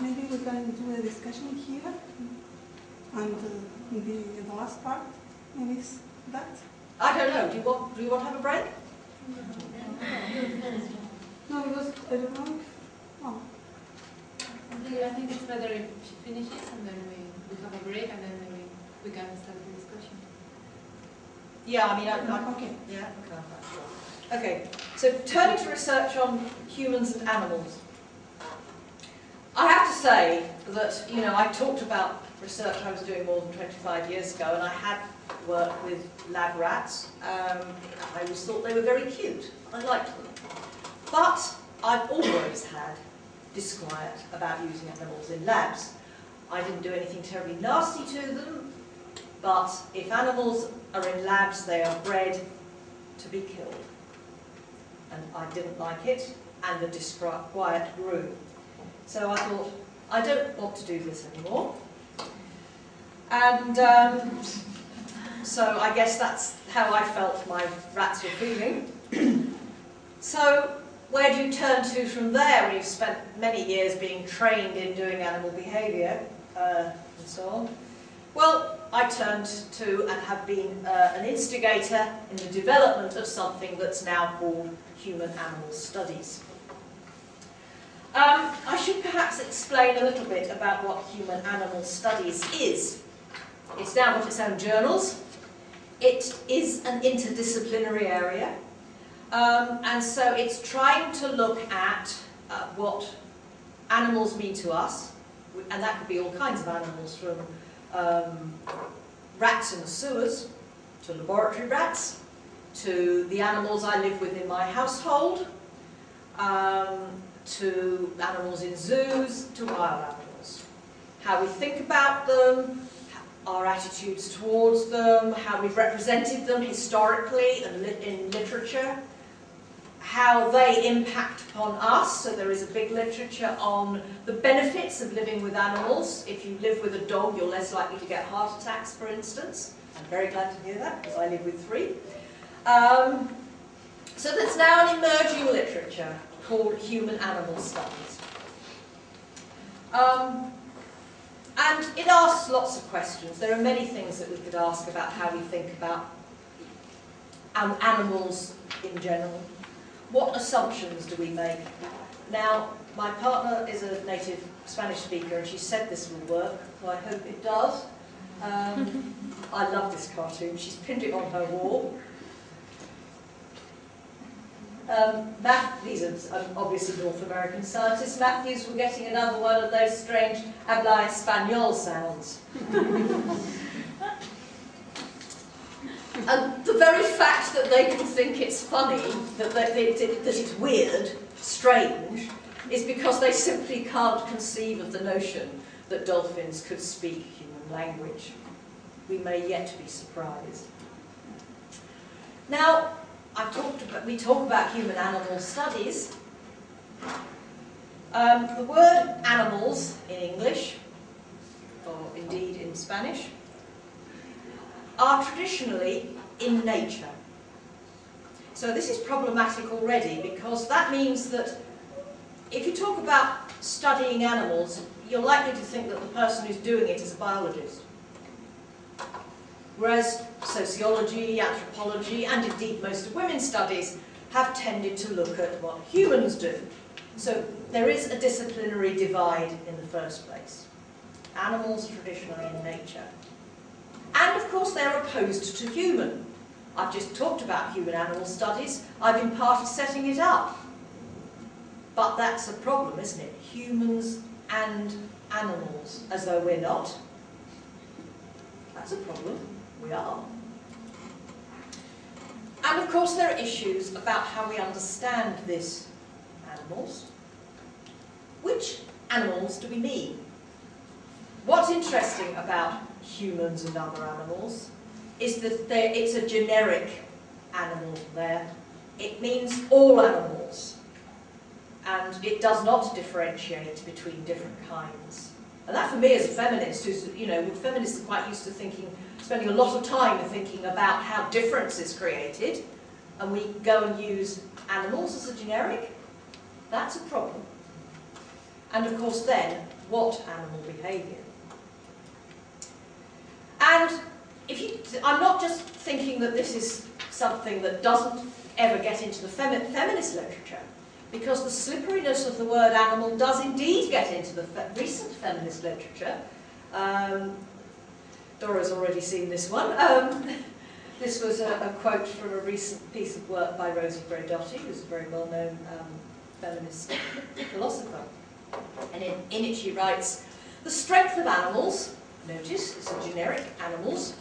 Maybe we can do a discussion here, and uh, the, the last part, maybe is that. I don't know. Do you want? Do you want to have a break? No, because I don't know. If, oh, I think, it's better if she finishes and then we, we have a break and then maybe we can start the discussion. Yeah. I mean, I, I, okay. yeah. Okay. Okay. So turning to research on humans and animals. I have to say that you know I talked about research I was doing more than 25 years ago, and I had worked with lab rats. Um, I always thought they were very cute. I liked them. But I've always had disquiet about using animals in labs. I didn't do anything terribly nasty to them, but if animals are in labs, they are bred to be killed. And I didn't like it, and the disquiet grew. So I thought, I don't want to do this anymore. And um, so I guess that's how I felt my rats were feeling. so where do you turn to from there when you've spent many years being trained in doing animal behaviour uh, and so on? Well, I turned to and have been uh, an instigator in the development of something that's now called human-animal studies. Um, I should perhaps explain a little bit about what human-animal studies is. It's now got its own journals. It is an interdisciplinary area. Um, and so it's trying to look at uh, what animals mean to us, and that could be all kinds of animals, from um, rats in the sewers, to laboratory rats, to the animals I live with in my household, um, to animals in zoos, to wild animals. How we think about them, our attitudes towards them, how we've represented them historically and li in literature, how they impact upon us. So there is a big literature on the benefits of living with animals. If you live with a dog, you're less likely to get heart attacks, for instance. I'm very glad to hear that, because I live with three. Um, so there's now an emerging literature called human-animal studies. Um, and it asks lots of questions. There are many things that we could ask about how we think about um, animals in general. What assumptions do we make? Now, my partner is a native Spanish speaker and she said this will work, so I hope it does. Um, I love this cartoon. She's pinned it on her wall. Um, Math, these are obviously North American scientists. Matthews were getting another one of those strange habla español sounds. and the very fact that they can think it's funny, that, they, that it's weird, strange, is because they simply can't conceive of the notion that dolphins could speak human language. We may yet be surprised. Now, I've talked about, we talk about human-animal studies. Um, the word animals in English, or indeed in Spanish, are traditionally in nature. So this is problematic already because that means that if you talk about studying animals, you're likely to think that the person who's doing it is a biologist. Whereas sociology, anthropology, and indeed most of women's studies have tended to look at what humans do. So there is a disciplinary divide in the first place. Animals traditionally in nature. And of course they're opposed to human. I've just talked about human-animal studies. I've been part of setting it up. But that's a problem, isn't it? Humans and animals, as though we're not. That's a problem we are. And of course there are issues about how we understand this animals. Which animals do we mean? What's interesting about humans and other animals is that it's a generic animal there. It means all animals. And it does not differentiate between different kinds. And that for me as a feminist, who's, you know, feminists are quite used to thinking spending a lot of time thinking about how difference is created, and we go and use animals as a generic, that's a problem. And of course then, what animal behaviour? And if you, I'm not just thinking that this is something that doesn't ever get into the femi feminist literature, because the slipperiness of the word animal does indeed get into the fe recent feminist literature. Um, Dora's already seen this one. Um, this was a, a, quote from a recent piece of work by Rosi Braidotti, who's a very well-known um, feminist philosopher. And in, in it she writes, the strength of animals, notice it's a generic animals,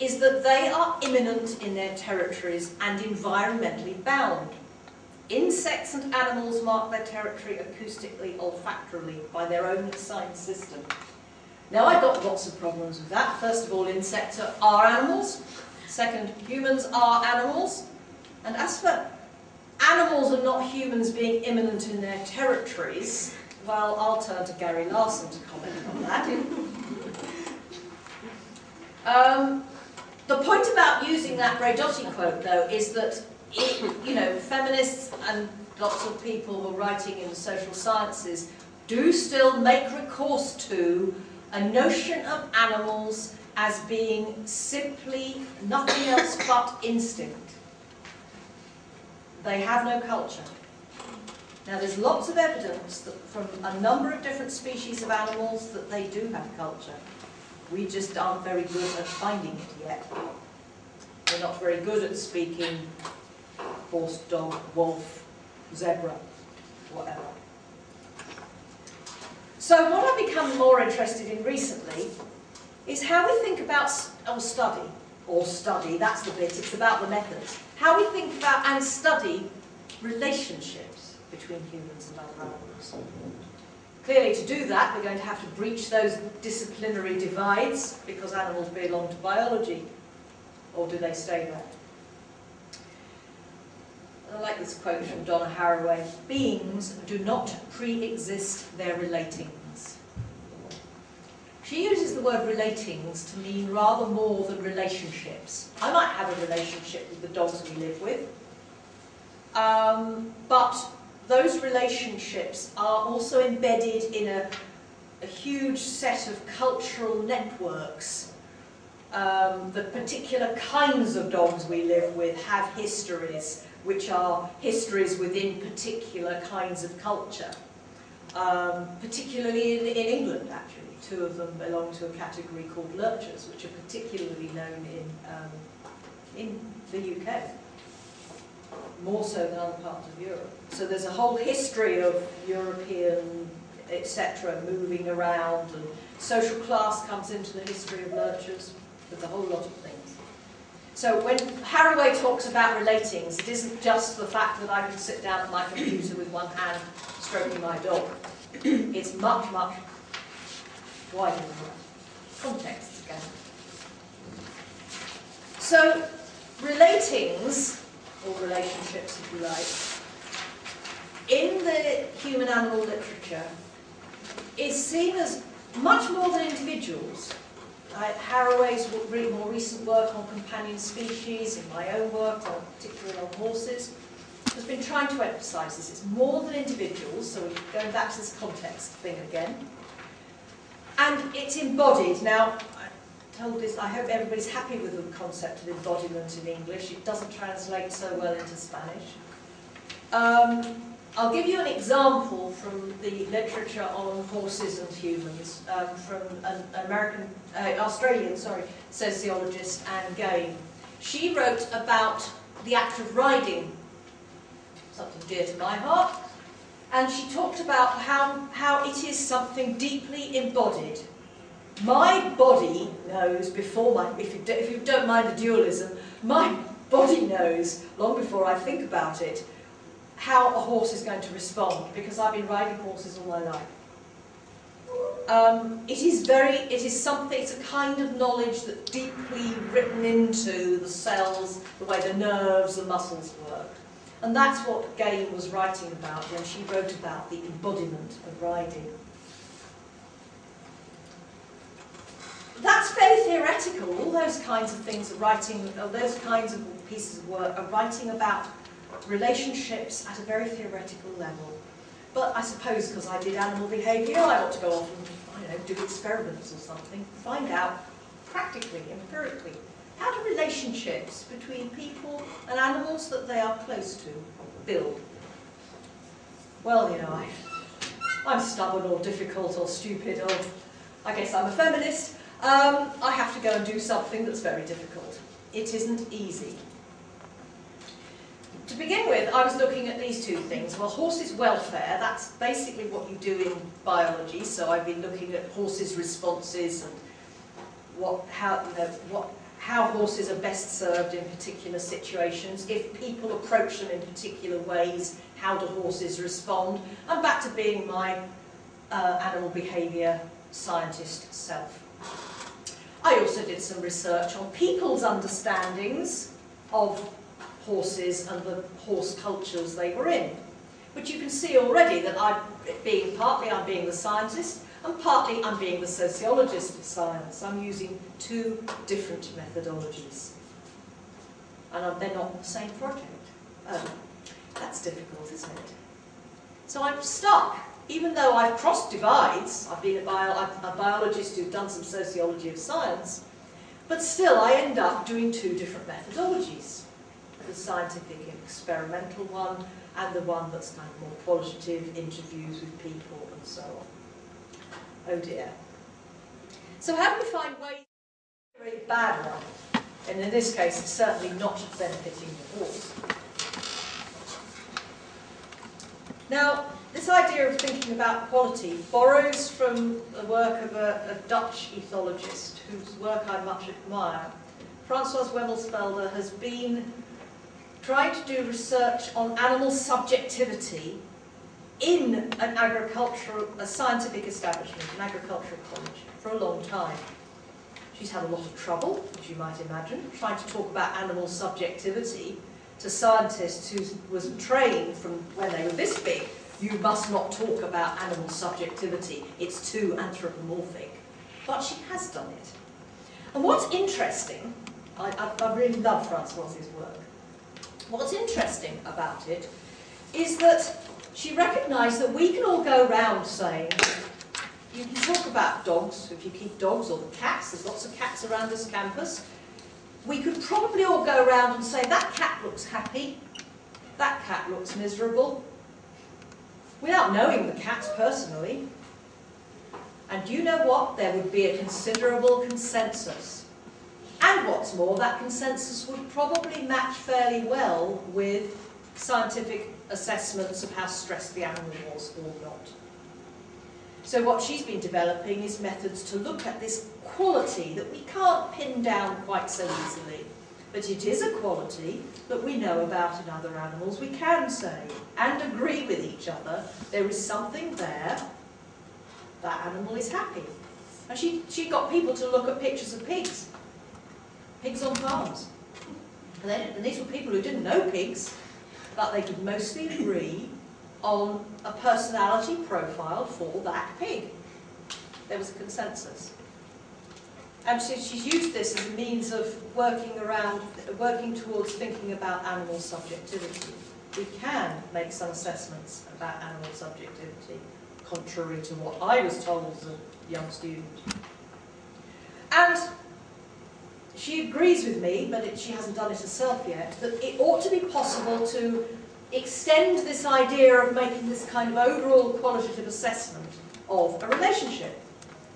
is that they are immanent in their territories and environmentally bound. Insects and animals mark their territory acoustically, olfactorily, by their own assigned system. Now, I've got lots of problems with that. First of all, insects are, animals. Second, humans are animals. And as for animals and not humans being immanent in their territories, well, I'll turn to Gary Larson to comment on that. um, the point about using that Braidotti quote, though, is that, it, you know, feminists and lots of people who are writing in the social sciences do still make recourse to a notion of animals as being simply nothing else but instinct. They have no culture. Now there's lots of evidence that from a number of different species of animals that they do have culture. We just aren't very good at finding it yet. We're not very good at speaking horse, dog, wolf, zebra, whatever. So what I've become more interested in recently is how we think about, or study, or study, that's the bit, it's about the methods. How we think about and study relationships between humans and other animals. Clearly to do that we're going to have to breach those disciplinary divides because animals belong to biology or do they stay there? I like this quote from Donna Haraway. Beings do not pre-exist their relatings. She uses the word relatings to mean rather more than relationships. I might have a relationship with the dogs we live with, um, but those relationships are also embedded in a, a huge set of cultural networks um, the particular kinds of dogs we live with have histories, which are histories within particular kinds of culture. Um, particularly in, in England, actually. Two of them belong to a category called lurchers, which are particularly known in, um, in the UK, more so than other parts of Europe. So there's a whole history of European, etc., moving around, and social class comes into the history of lurchers with a whole lot of things. So when Haraway talks about relatings, it isn't just the fact that I can sit down at my computer with one hand stroking my dog. it's much, much wider than that. Context again. So relatings, or relationships if you like, in the human animal literature is seen as much more than individuals. Uh, Haraway's more recent work on companion species, in my own work, on, particularly on horses, has been trying to emphasise this. It's more than individuals, so we're going back to this context thing again. And it's embodied. Now, I told this, I hope everybody's happy with the concept of embodiment in English. It doesn't translate so well into Spanish. Um, I'll give you an example from the literature on horses and humans um, from an American, uh, Australian, sorry, sociologist Anne Game. She wrote about the act of riding, something dear to my heart, and she talked about how, how it is something deeply embodied. My body knows before my, if you, do, if you don't mind the dualism, my body knows long before I think about it how a horse is going to respond because I've been riding horses all my life. Um, it is very, it is something, it's a kind of knowledge that's deeply written into the cells, the way the nerves, the muscles work. And that's what Game was writing about when she wrote about the embodiment of riding. That's very theoretical. All those kinds of things writing, those kinds of pieces of work are writing about relationships at a very theoretical level. But I suppose because I did animal behaviour, I ought to go off and, I don't know, do experiments or something, find out practically, empirically, how do relationships between people and animals that they are close to build? Well, you know, I, I'm stubborn or difficult or stupid or I guess I'm a feminist. Um, I have to go and do something that's very difficult. It isn't easy. To begin with, I was looking at these two things. Well, horses' welfare, that's basically what you do in biology. So I've been looking at horses' responses and what, how, you know, what, how horses are best served in particular situations. If people approach them in particular ways, how do horses respond? I'm back to being my uh, animal behaviour scientist self. I also did some research on people's understandings of horses and the horse cultures they were in. But you can see already that I'm being, partly I'm being the scientist and partly I'm being the sociologist of science. I'm using two different methodologies. And they're not the same project. Oh, that's difficult, isn't it? So I'm stuck. Even though I've crossed divides, I've been a, bio, a biologist who's done some sociology of science, but still I end up doing two different methodologies the scientific experimental one and the one that's kind of more qualitative, interviews with people and so on. Oh dear. So how do we find ways very bad one? And in this case, it's certainly not benefiting the horse. Now, this idea of thinking about quality borrows from the work of a, a Dutch ethologist whose work I much admire. Francois Wemelsfelder has been trying to do research on animal subjectivity in an agricultural, a scientific establishment, an agricultural college, for a long time. She's had a lot of trouble, as you might imagine, trying to talk about animal subjectivity to scientists who was trained from when they were this big. You must not talk about animal subjectivity. It's too anthropomorphic. But she has done it. And what's interesting, I, I, I really love Francois's work, what's interesting about it is that she recognised that we can all go around saying, you can talk about dogs, if you keep dogs, or the cats, there's lots of cats around this campus. We could probably all go around and say, that cat looks happy, that cat looks miserable, without knowing the cats personally. And do you know what? There would be a considerable consensus and what's more, that consensus would probably match fairly well with scientific assessments of how stressed the animal was or not. So what she's been developing is methods to look at this quality that we can't pin down quite so easily. But it is a quality that we know about in other animals. We can say and agree with each other there is something there, that animal is happy. And she, she got people to look at pictures of pigs pigs on farms. And, and these were people who didn't know pigs, but they could mostly agree on a personality profile for that pig. There was a consensus. And she, she's used this as a means of working around, working towards thinking about animal subjectivity. We can make some assessments about animal subjectivity, contrary to what I was told as a young student. And she agrees with me, but it, she hasn't done it herself yet, that it ought to be possible to extend this idea of making this kind of overall qualitative assessment of a relationship.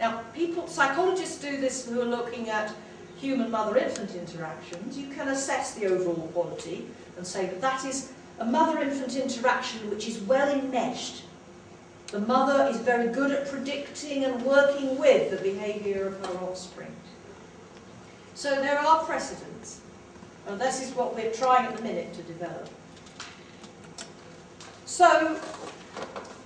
Now, people, psychologists do this who are looking at human mother-infant interactions. You can assess the overall quality and say that that is a mother-infant interaction which is well enmeshed. The mother is very good at predicting and working with the behaviour of her offspring. So there are precedents, and this is what we're trying at the minute to develop. So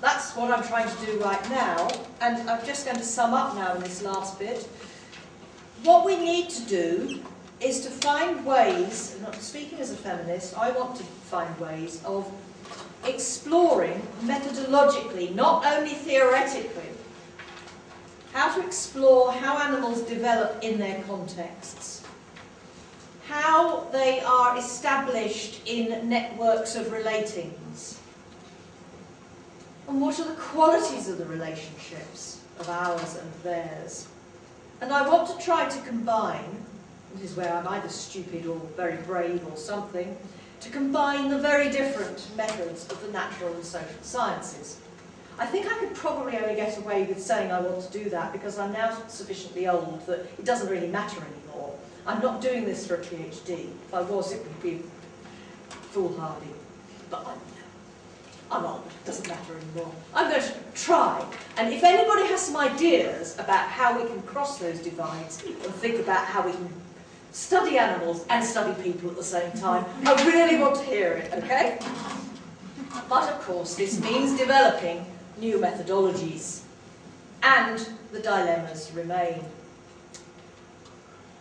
that's what I'm trying to do right now, and I'm just going to sum up now in this last bit. What we need to do is to find ways, speaking as a feminist, I want to find ways of exploring methodologically, not only theoretically, how to explore how animals develop in their contexts, how they are established in networks of relatings. And what are the qualities of the relationships of ours and theirs? And I want to try to combine, this is where I'm either stupid or very brave or something, to combine the very different methods of the natural and social sciences. I think I could probably only get away with saying I want to do that because I'm now sufficiently old that it doesn't really matter anymore. I'm not doing this for a PhD. If I was, it would be foolhardy. But I'm, I'm old, it doesn't matter anymore. I'm going to try. And if anybody has some ideas about how we can cross those divides and think about how we can study animals and study people at the same time, I really want to hear it, okay? But of course, this means developing new methodologies, and the dilemmas remain.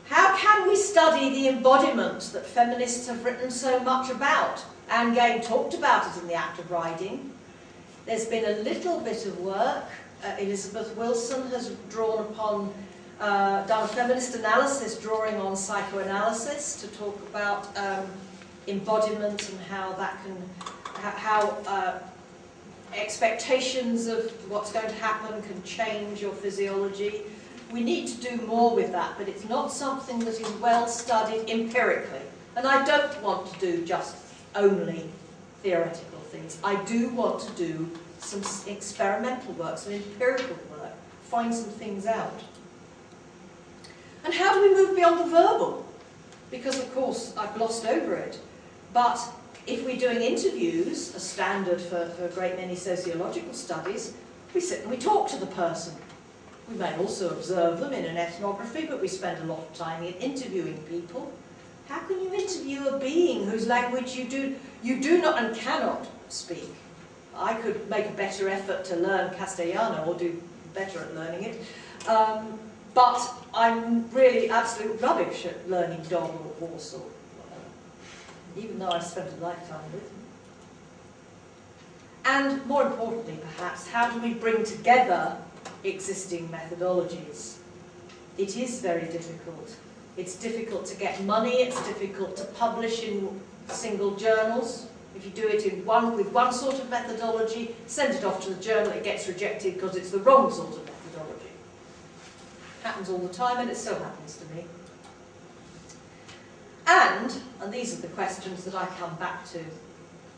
How can we study the embodiments that feminists have written so much about? Anne Game talked about it in The Act of Riding. There's been a little bit of work. Uh, Elizabeth Wilson has drawn upon, uh, done feminist analysis drawing on psychoanalysis to talk about um, embodiment and how that can, how uh, expectations of what's going to happen can change your physiology. We need to do more with that, but it's not something that is well studied empirically. And I don't want to do just only theoretical things. I do want to do some experimental work, some empirical work, find some things out. And how do we move beyond the verbal? Because, of course, I've glossed over it, but if we're doing interviews, a standard for, for a great many sociological studies, we sit and we talk to the person. We may also observe them in an ethnography, but we spend a lot of time in interviewing people. How can you interview a being whose language you do, you do not and cannot speak? I could make a better effort to learn Castellano or do better at learning it. Um, but I'm really absolute rubbish at learning dog or horse or even though I spent a lifetime with them. And more importantly, perhaps, how do we bring together existing methodologies? It is very difficult. It's difficult to get money, it's difficult to publish in single journals. If you do it in one, with one sort of methodology, send it off to the journal, it gets rejected because it's the wrong sort of methodology. Happens all the time, and it still happens to me. And, and these are the questions that I come back to,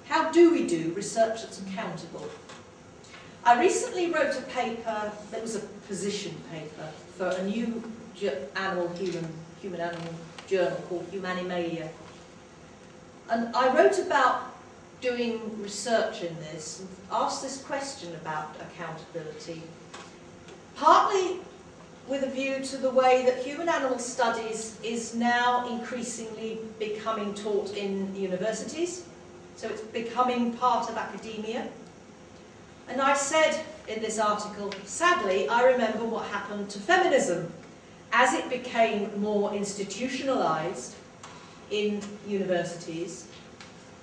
how do we do research that's accountable? I recently wrote a paper that was a position paper for a new animal human human animal journal called Humanimalia. And I wrote about doing research in this and asked this question about accountability. Partly with a view to the way that human animal studies is now increasingly becoming taught in universities. So it's becoming part of academia. And I said in this article, sadly, I remember what happened to feminism as it became more institutionalized in universities.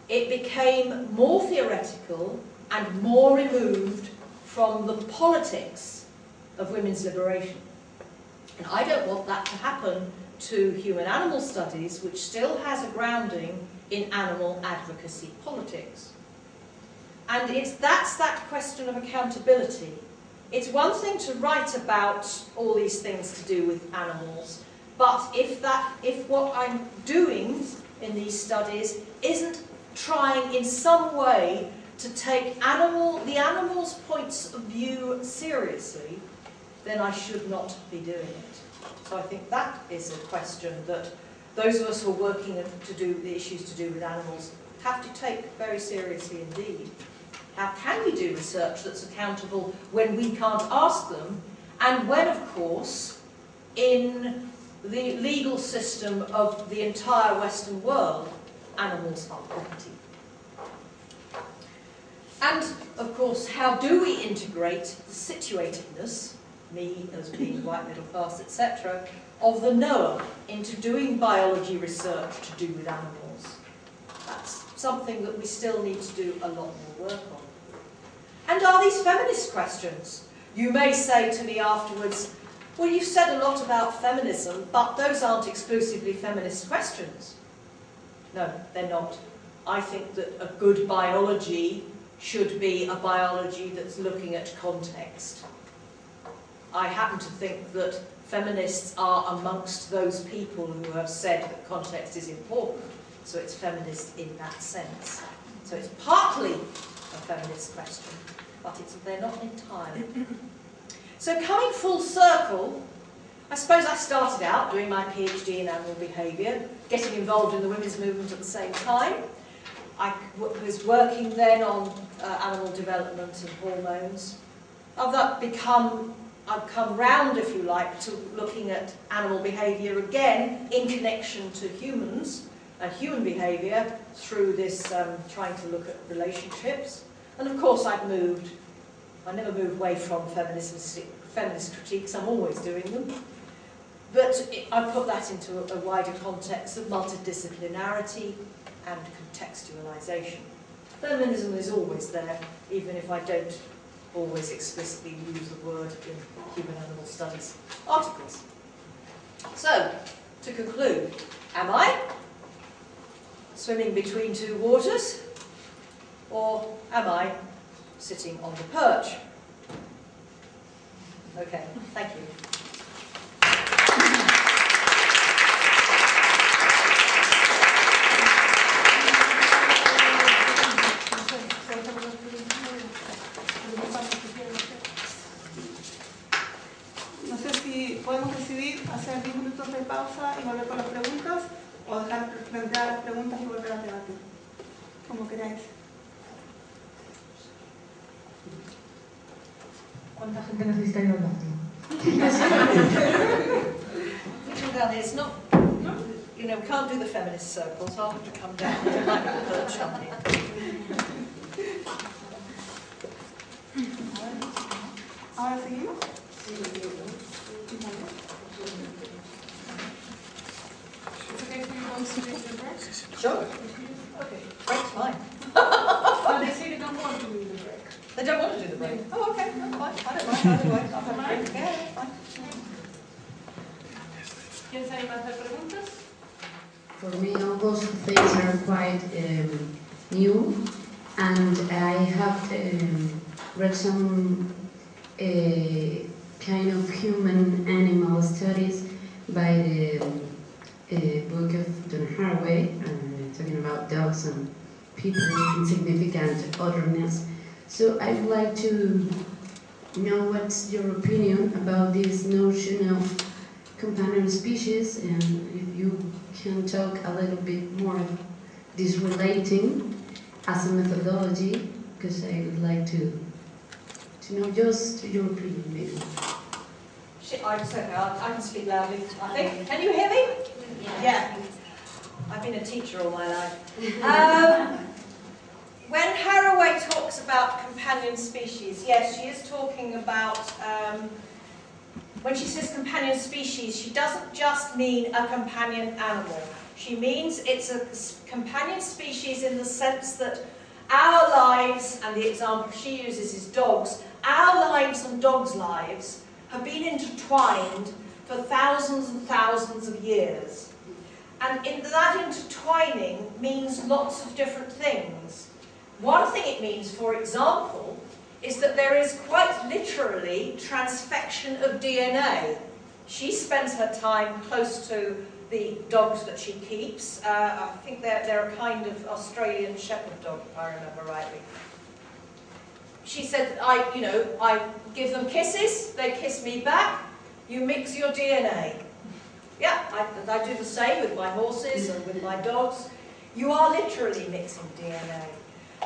It became more theoretical and more removed from the politics of women's liberation. And I don't want that to happen to human animal studies, which still has a grounding in animal advocacy politics. And it's, that's that question of accountability. It's one thing to write about all these things to do with animals, but if, that, if what I'm doing in these studies isn't trying in some way to take animal, the animal's points of view seriously, then I should not be doing it. So I think that is a question that those of us who are working to do the issues to do with animals have to take very seriously indeed. How can we do research that's accountable when we can't ask them and when, of course, in the legal system of the entire Western world, animals are property? And, of course, how do we integrate the situatedness me as being white middle class, etc., of the knower into doing biology research to do with animals. That's something that we still need to do a lot more work on. And are these feminist questions? You may say to me afterwards, well, you've said a lot about feminism, but those aren't exclusively feminist questions. No, they're not. I think that a good biology should be a biology that's looking at context. I happen to think that feminists are amongst those people who have said that context is important, so it's feminist in that sense. So it's partly a feminist question, but it's, they're not entirely. So coming full circle, I suppose I started out doing my PhD in animal behaviour, getting involved in the women's movement at the same time. I was working then on uh, animal development and hormones. I've that become, I've come round, if you like, to looking at animal behaviour again in connection to humans and human behaviour through this um, trying to look at relationships. And of course I've moved, I never move away from feminist critiques, I'm always doing them. But I put that into a, a wider context of multidisciplinarity and contextualisation. Feminism is always there, even if I don't always explicitly use the word in human animal studies articles. So, to conclude, am I swimming between two waters, or am I sitting on the perch? Okay, thank you. Pausa y volver con las preguntas o dejar plantear las preguntas y volver al debate. Como queráis. ¿Cuánta gente necesita ir al baño? Come down here, it's not, you know, we can't do the feminist circles, I'll have to come down, don't like the perch on here. ¿Ahora seguimos? It's okay for you both to take the break? Sure. Okay, break's fine. But they say they don't want to do the break. They don't want to do the break. Oh, okay, that's fine, I don't mind either way, I'll have a break, yeah, fine. ¿Quién se anima a hacer preguntas? For me, all those things are quite um, new, and I have um, read some uh, kind of human-animal studies by the book of Don Haraway, uh, talking about dogs and people insignificant otherness. So I would like to know what's your opinion about this notion of companion species and if you can talk a little bit more of this relating as a methodology because I would like to to know just your opinion maybe. Shit, I'm so I, I can speak loudly, I think. Can you hear me? Yeah. I've been a teacher all my life. Um, when Haraway talks about companion species, yes, she is talking about, um, when she says companion species, she doesn't just mean a companion animal. She means it's a companion species in the sense that our lives, and the example she uses is dogs, our lives and dogs' lives have been intertwined for thousands and thousands of years. And in that intertwining means lots of different things. One thing it means, for example, is that there is quite literally transfection of DNA. She spends her time close to the dogs that she keeps. Uh, I think they're, they're a kind of Australian shepherd dog, if I remember rightly. She said, I, you know, I give them kisses, they kiss me back, you mix your DNA. Yeah, I, I do the same with my horses and with my dogs. You are literally mixing DNA.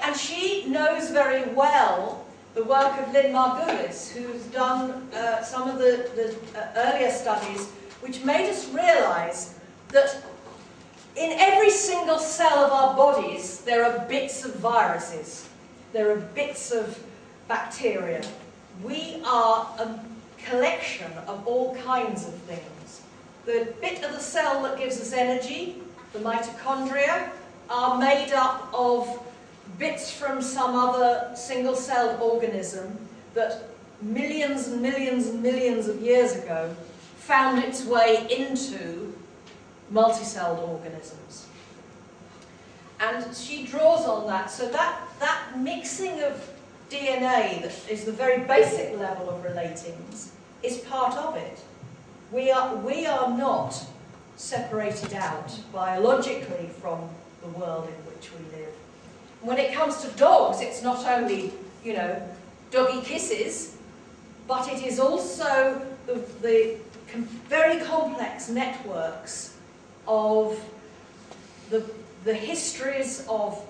And she knows very well the work of Lynn Margulis, who's done uh, some of the, the uh, earlier studies, which made us realise that in every single cell of our bodies, there are bits of viruses. There are bits of bacteria. We are a collection of all kinds of things. The bit of the cell that gives us energy, the mitochondria, are made up of bits from some other single-celled organism that millions and millions and millions of years ago found its way into multicelled organisms. And she draws on that. So that, that mixing of DNA that is the very basic level of relatings is part of it. We are, we are not separated out biologically from the world in which we live. When it comes to dogs, it's not only, you know, doggy kisses, but it is also the, the com very complex networks of the, the histories of,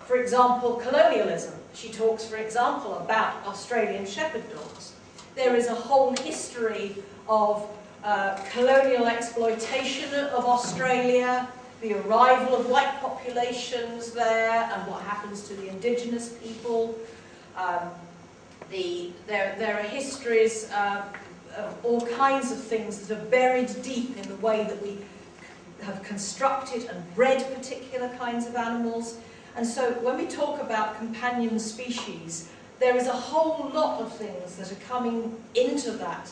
for example, colonialism. She talks, for example, about Australian shepherd dogs. There is a whole history of uh, colonial exploitation of Australia, the arrival of white populations there, and what happens to the indigenous people. Um, the, there, there are histories uh, of all kinds of things that are buried deep in the way that we have constructed and bred particular kinds of animals. And so when we talk about companion species, there is a whole lot of things that are coming into that.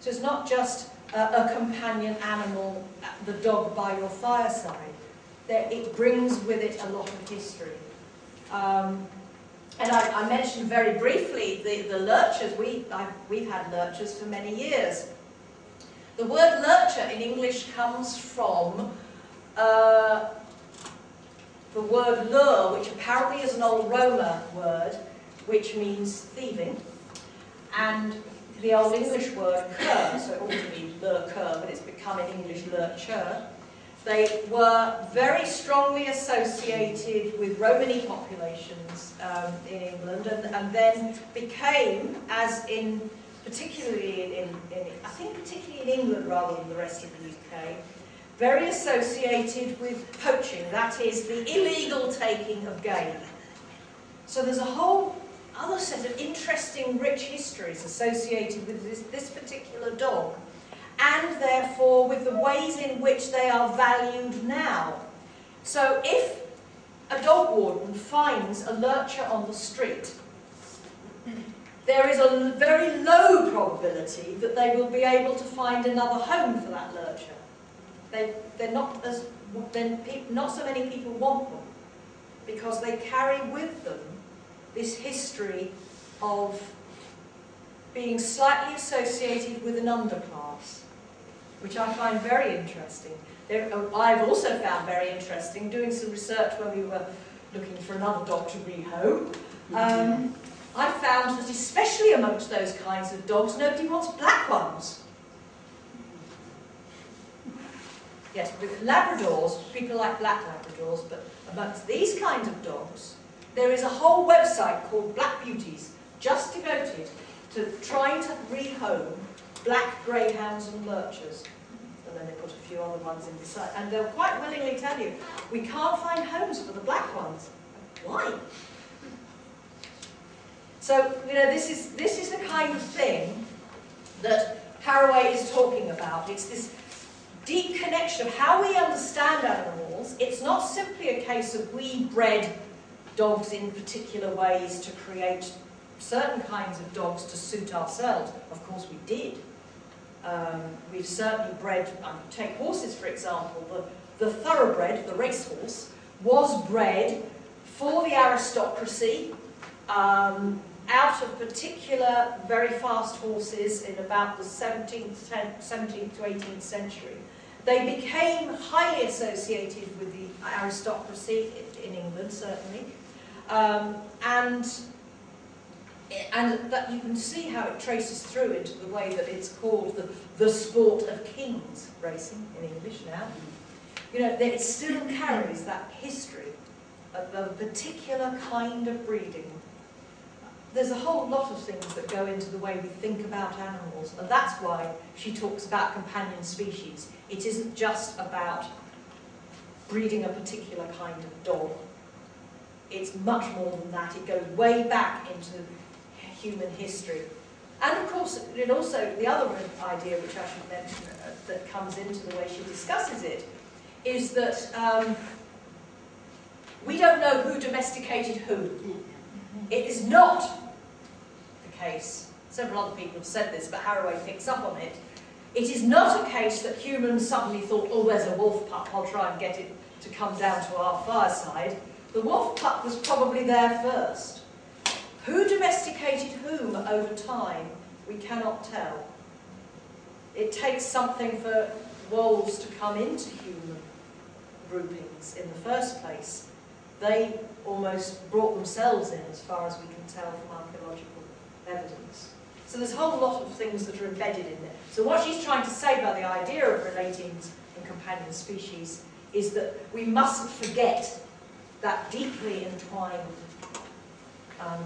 So it's not just a, a companion animal, the dog by your fireside. There, it brings with it a lot of history. Um, and I, I, mentioned very briefly the, the lurchers. We, I, we've had lurchers for many years. The word lurcher in English comes from uh, the word lure, which apparently is an old Roma word, which means thieving, and the old English word cur, so it ought to be lurker, but it's become in English lurcher. They were very strongly associated with Romany populations um, in England and, and then became, as in particularly in, in, in, I think particularly in England rather than the rest of the UK, very associated with poaching, that is the illegal taking of game. So there's a whole other set of interesting, rich histories associated with this, this particular dog, and therefore with the ways in which they are valued now. So if a dog warden finds a lurcher on the street, there is a very low probability that they will be able to find another home for that lurcher. They, they're not as, then not so many people want them because they carry with them this history of being slightly associated with an underclass, which I find very interesting. There, uh, I've also found very interesting doing some research when we were looking for another to rehome. Um, I found that especially amongst those kinds of dogs, nobody wants black ones. Yes, with Labradors, people like black Labradors, but amongst these kinds of dogs, there is a whole website called Black Beauties, just devoted to trying to rehome black greyhounds and lurchers. And then they put a few other ones in beside. And they'll quite willingly tell you, we can't find homes for the black ones. Why? So, you know, this is, this is the kind of thing that Haraway is talking about. It's this deep connection of how we understand animals. It's not simply a case of we bred dogs in particular ways to create certain kinds of dogs to suit ourselves. Of course we did. Um, we've certainly bred, um, take horses for example, the, the thoroughbred, the racehorse, was bred for the aristocracy um, out of particular very fast horses in about the 17th, 17th to 18th century. They became highly associated with the aristocracy in England, certainly, um, and and that you can see how it traces through into the way that it's called the, the sport of kings racing in English now. You know, that it still carries that history of a particular kind of breeding. There's a whole lot of things that go into the way we think about animals, and that's why she talks about companion species. It isn't just about breeding a particular kind of dog it's much more than that. It goes way back into human history. And of course, it also, the other idea which I should mention uh, that comes into the way she discusses it, is that um, we don't know who domesticated who. It is not case, several other people have said this, but Haraway picks up on it, it is not a case that humans suddenly thought, oh, there's a wolf pup, I'll try and get it to come down to our fireside, the wolf pup was probably there first. Who domesticated whom over time, we cannot tell. It takes something for wolves to come into human groupings in the first place. They almost brought themselves in as far as we can tell from archaeological evidence. So there's a whole lot of things that are embedded in there. So what she's trying to say by the idea of relating in companion species is that we mustn't forget that deeply entwined um,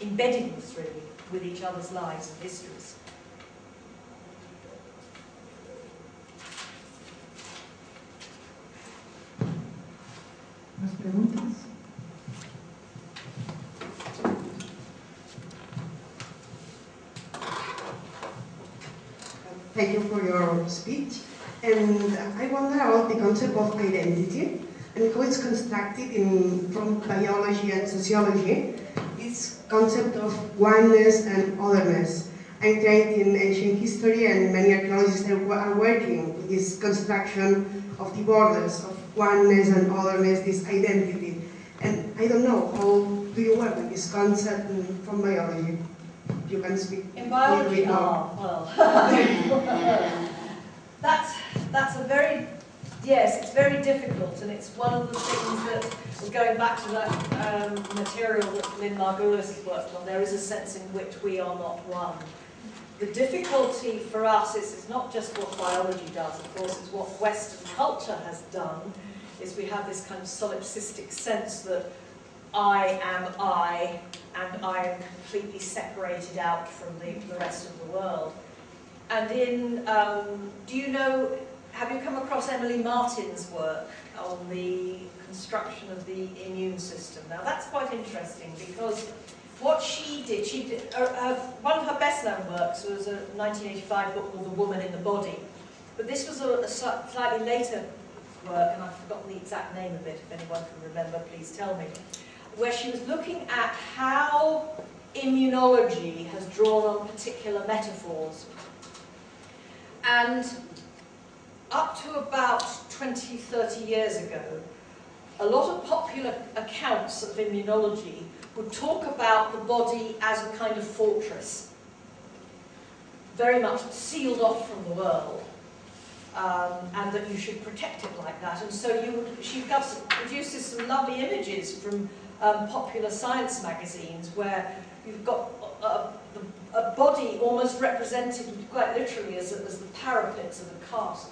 embeddedness, really, with each other's lives and histories. ¿Más preguntas? Thank you for your speech. And I wonder about the concept of identity and how it's constructed in, from biology and sociology, this concept of oneness and otherness. I'm trained in ancient history and many archaeologists are, working with this construction of the borders of oneness and otherness, this identity. And I don't know, how do you work with this concept from biology? You can speak In biology, ah, well, that's, that's a very, yes, it's very difficult, and it's one of the things that, going back to that um, material that Lynn Margulis has worked on, there is a sense in which we are not one. The difficulty for us is it's not just what biology does, of course, it's what Western culture has done, is we have this kind of solipsistic sense that I am I, and I am completely separated out from the, the rest of the world. And in, um, do you know, have you come across Emily Martin's work on the construction of the immune system? Now that's quite interesting because what she did, she did, uh, uh, one of her best known works was a 1985 book called The Woman in the Body. But this was a, a slightly later work, and I've forgotten the exact name of it, if anyone can remember, please tell me where she was looking at how immunology has drawn on particular metaphors. And up to about 20, 30 years ago, a lot of popular accounts of immunology would talk about the body as a kind of fortress, very much sealed off from the world, um, and that you should protect it like that. And so you would, she produces some lovely images from um, popular science magazines where you've got a, a, a body almost represented quite literally as, as the parapets of a castle.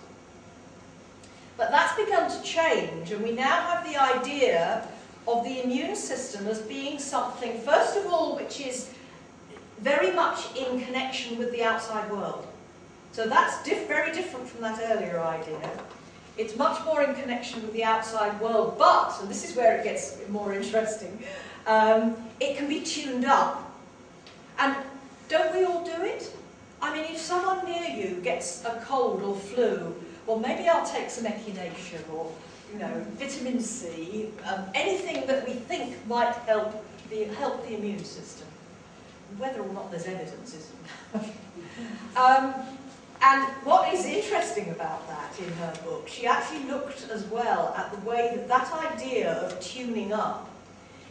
But that's begun to change, and we now have the idea of the immune system as being something, first of all, which is very much in connection with the outside world. So that's diff very different from that earlier idea. It's much more in connection with the outside world, but, and this is where it gets more interesting, um, it can be tuned up. And don't we all do it? I mean, if someone near you gets a cold or flu, well, maybe I'll take some echinacea or, you know, vitamin C, um, anything that we think might help the, help the immune system. Whether or not there's evidence is... um, and what is interesting about that in her book, she actually looked as well at the way that that idea of tuning up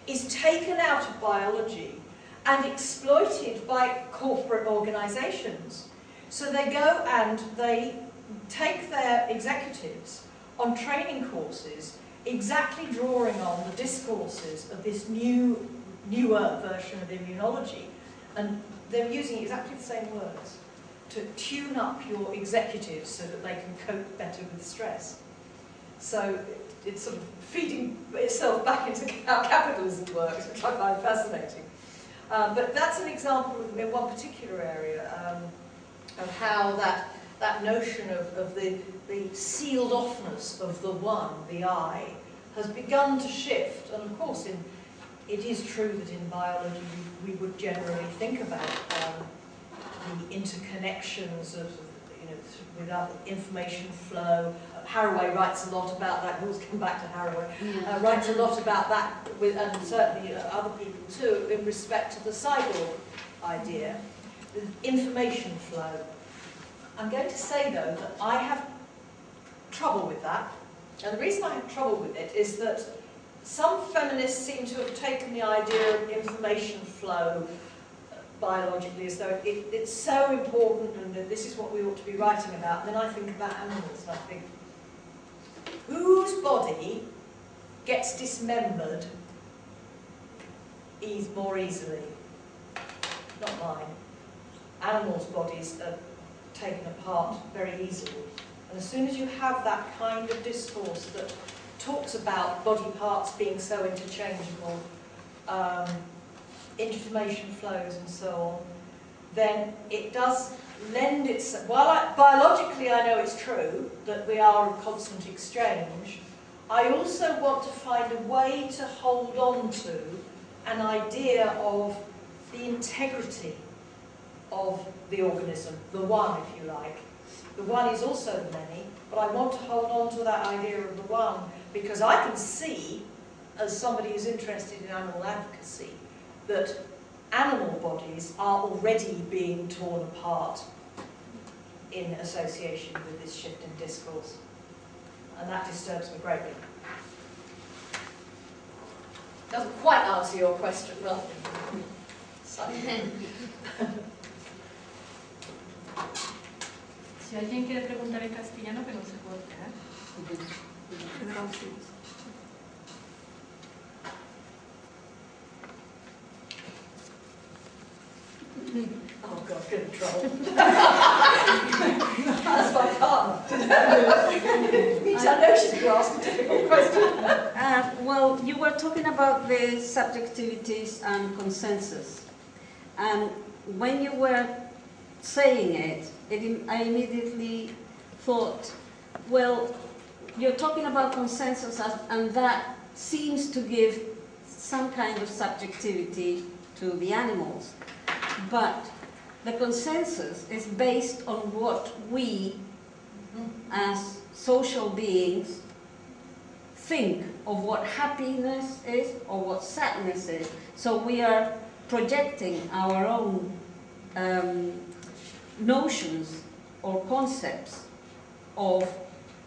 is taken out of biology and exploited by corporate organisations. So they go and they take their executives on training courses exactly drawing on the discourses of this new, newer version of immunology. And they're using exactly the same words to tune up your executives so that they can cope better with stress. So it's sort of feeding itself back into how capitalism works, which I find fascinating. Um, but that's an example in one particular area um, of how that, that notion of, of the, the sealed offness of the one, the I, has begun to shift. And of course, in, it is true that in biology we, we would generally think about um, the interconnections of, you know, with other information flow. Haraway writes a lot about that. We always come back to Haraway. Uh, writes a lot about that, with, and certainly uh, other people too, in respect to the cyborg idea, the information flow. I'm going to say though that I have trouble with that And the reason I have trouble with it is that some feminists seem to have taken the idea of information flow biologically as though it, it's so important and that this is what we ought to be writing about. And then I think about animals and I think, whose body gets dismembered ease more easily? Not mine. Animals' bodies are taken apart very easily. And as soon as you have that kind of discourse that talks about body parts being so interchangeable, um, information flows and so on, then it does lend itself, while I, biologically I know it's true that we are in constant exchange, I also want to find a way to hold on to an idea of the integrity of the organism, the one if you like. The one is also the many, but I want to hold on to that idea of the one because I can see, as somebody who's interested in animal advocacy, that animal bodies are already being torn apart in association with this shift in discourse. And that disturbs me greatly. Doesn't quite answer your question, well, slightly. Si alguien quiere preguntar en castellano, que no se corte, ¿eh? Traducimos. Oh God, get in trouble. That's my partner. I know she's ask a difficult question. Uh, well, you were talking about the subjectivities and consensus. And when you were saying it, it I immediately thought, well, you're talking about consensus and that seems to give some kind of subjectivity to the animals. But the consensus is based on what we, as social beings, think of what happiness is or what sadness is. So we are projecting our own um, notions or concepts of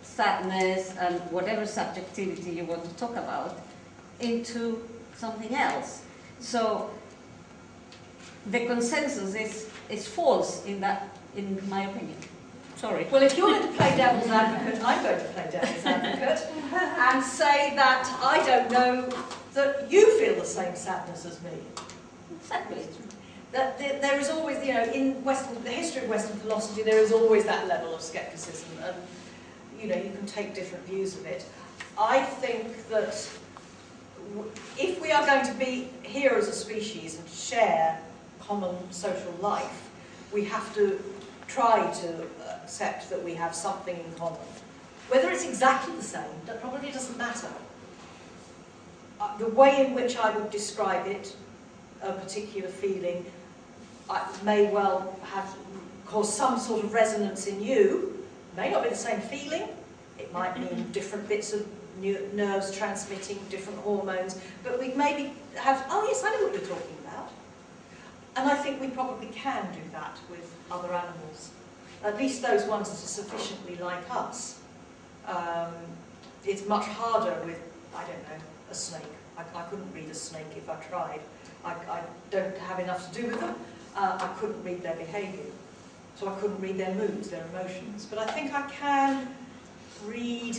sadness and whatever subjectivity you want to talk about into something else. So the consensus is, is false in that, in my opinion. Sorry. Well, if you're going to play devil's advocate, I'm going to play devil's advocate and say that I don't know that you feel the same sadness as me. Exactly. That there- is always, you know, in Western, the history of Western philosophy, there is always that level of scepticism, and you know, you can take different views of it. I think that if we are going to be here as a species and share common social life, we have to try to accept that we have something in common. Whether it's exactly the same, that probably doesn't matter. Uh, the way in which I would describe it, a particular feeling, I may well have caused some sort of resonance in you. It May not be the same feeling. It might mean different bits of nerves transmitting different hormones. But we maybe have, oh yes, I know what you're talking about. And I think we probably can do that with other animals. At least those ones that are sufficiently like us. Um, it's much harder with, I don't know, a snake. I, I couldn't read a snake if I tried. I, I don't have enough to do with them. Uh, I couldn't read their behaviour. So I couldn't read their moods, their emotions. But I think I can read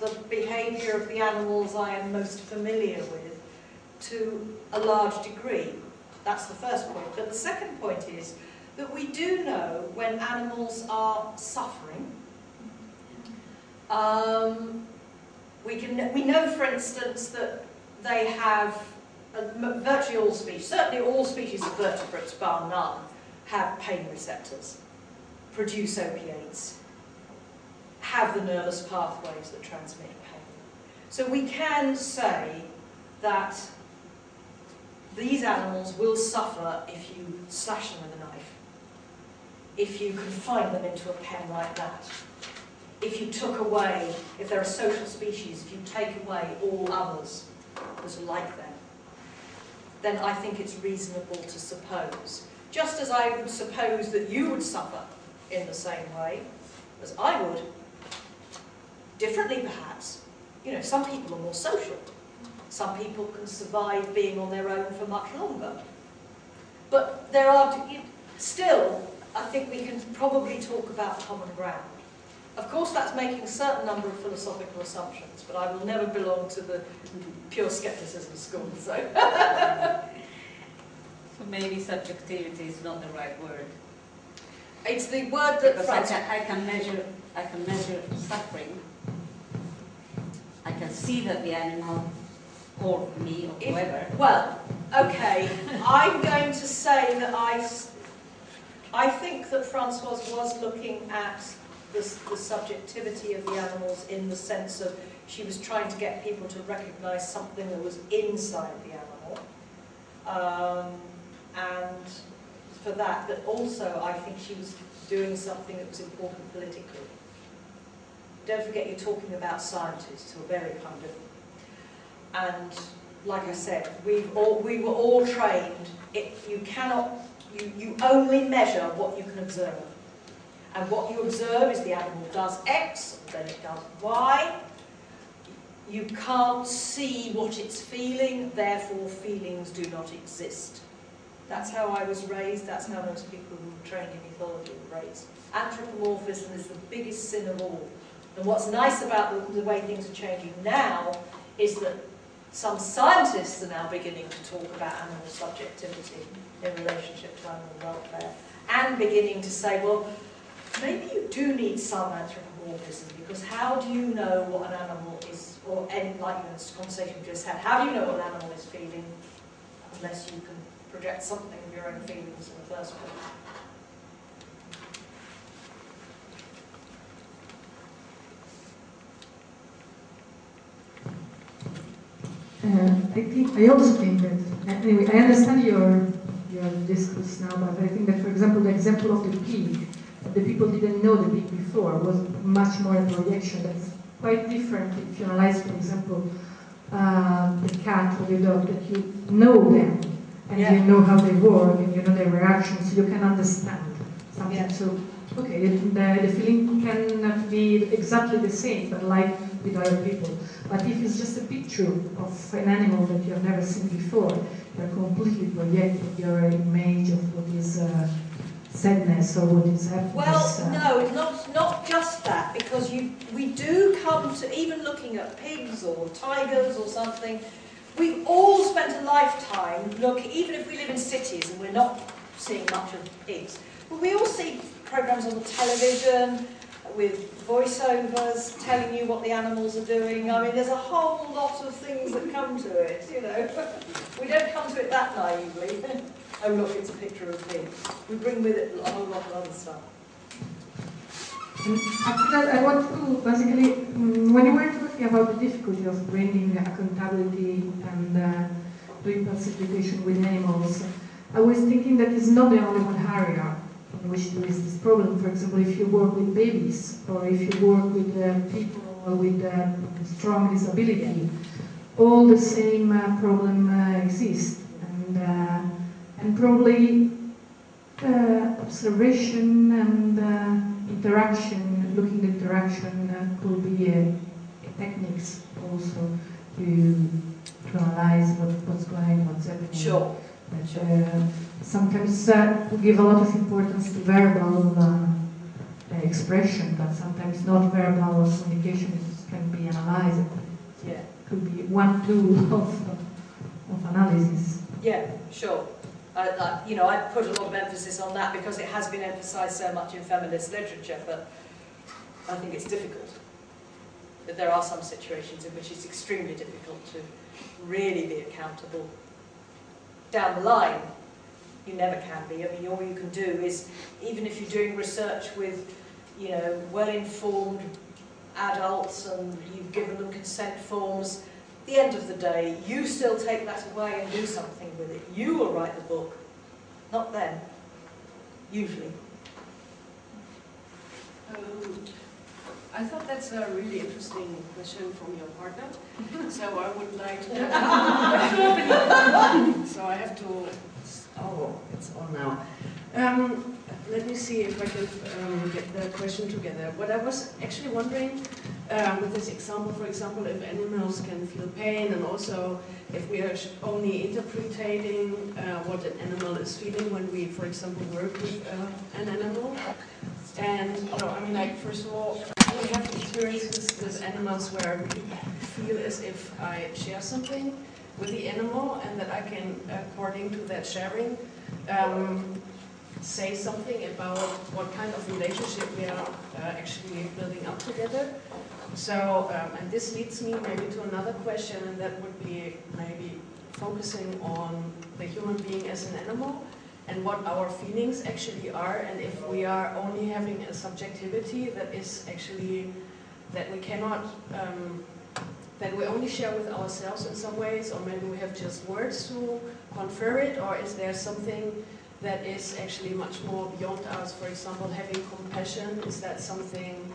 the behaviour of the animals I am most familiar with to a large degree. That's the first point. But the second point is that we do know when animals are suffering. Um, we, can, we know, for instance, that they have, uh, virtually all species, certainly all species of vertebrates, bar none, have pain receptors, produce opiates, have the nervous pathways that transmit pain. So we can say that these animals will suffer if you slash them with a knife, if you confine them into a pen like that, if you took away, if they're a social species, if you take away all others that are like them, then I think it's reasonable to suppose, just as I would suppose that you would suffer in the same way as I would, differently perhaps, You know, some people are more social. Some people can survive being on their own for much longer. But there are, still, I think we can probably talk about common ground. Of course, that's making a certain number of philosophical assumptions, but I will never belong to the pure skepticism school, so. So maybe subjectivity is not the right word. It's the word that Because I can, I can measure, I can measure suffering. I can see that the animal, or me, or If- whoever, Well, okay, I'm going to say that I, I think that Francoise was looking at the, the subjectivity of the animals in the sense of she was trying to get people to recognise something that was inside the animal. Um, and for that, but also I think she was doing something that was important politically. Don't forget you're talking about scientists who are very kind of and like I said, we've all, we were all trained. You cannot, you, you only measure what you can observe. And what you observe is the animal does X, then it does Y. You can't see what it's feeling, therefore feelings do not exist. That's how I was raised, that's how most people who were trained in ethology were raised. Anthropomorphism is the biggest sin of all. And what's nice about the, the way things are changing now is that some scientists are now beginning to talk about animal subjectivity in relationship to animal welfare and beginning to say, well, maybe you do need some anthropomorphism because how do you know what an animal is, or any, like this conversation we just had, how do you know what an animal is feeling unless you can project something of your own feelings in the first place? Uh, I think I also think that anyway I understand your your discourse now, but I think that for example the example of the pig, the people didn't know the pig before was much more a projection. That's quite different if you analyze, for example, uh, the cat or the dog that you know them and Yeah. you know how they work and you know their reactions, so you can understand something. Yeah. So okay, the, the, the feeling cannot be exactly the same, but like with other people. But if it's just a picture of an animal that you have never seen before, you're completely projecting your image of what is uh, sadness or what is happiness. Well, uh, no, it's not, not just that, because you, we do come to, even looking at pigs or tigers or something, we've all spent a lifetime, looking, even if we live in cities and we're not seeing much of pigs, but we all see programs on the television with voiceovers telling you what the animals are doing. I mean, there's a whole lot of things that come to it, you know. we don't come to it that naively. oh, look, it's a picture of pig. We bring with it a whole lot of other stuff. After that, I want to basically, mm, when you were talking about the difficulty of bringing accountability and uh, doing pacification with animals, I was thinking that it's not the only one area which there is this problem. For example, if you work with babies or if you work with uh, people with uh, strong disability, all the same uh, problem uh, exists. And, uh, and probably observation and interaction, looking at interaction could be a, a techniques also to, to analyze what, what's going, on what's happening. Sure. But, uh, sometimes uh, we give a lot of importance to verbal uh, uh, expression, but sometimes not verbal communication is, can be analyzed. Yeah. Could be one tool of, of analysis. Yeah, sure. I, you know, I put a lot of emphasis on that because it has been emphasised so much in feminist literature, but I think it's difficult. That there are some situations in which it's extremely difficult to really be accountable. Down the line, you never can be. I mean, all you can do is, even if you're doing research with, you know, well-informed adults and you've given them consent forms, the end of the day, you still take that away and do something with it. You will write the book, not them, usually. Um, I thought that's a really interesting question from your partner. So I would like to. so I have to. Oh, it's on now. Um, let me see if I can um, get the question together. What I was actually wondering uh, with this example, for example, if animals can feel pain and also if we are only interpreting uh, what an animal is feeling when we, for example, work with uh, an animal. And, you know, I mean, like, first of all, we have experiences with animals where I feel as if I share something with the animal and that I can, according to that sharing, um, say something about what kind of relationship we are uh, actually building up together. So, um, and this leads me maybe to another question, and that would be maybe focusing on the human being as an animal and what our feelings actually are, and if we are only having a subjectivity that is actually that we cannot um, that we only share with ourselves in some ways, or maybe we have just words to confer it, or is there something that is actually much more beyond us? For example, having compassion, is that something,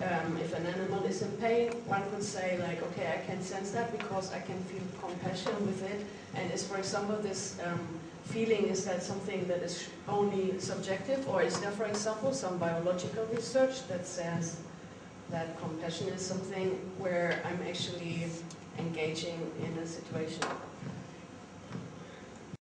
um, if an animal is in pain, one could say like, okay, I can sense that because I can feel compassion with it. And is, for example, this um, feeling, is that something that is only subjective, or is there, for example, some biological research that says that compassion is something where I'm actually engaging in a situation.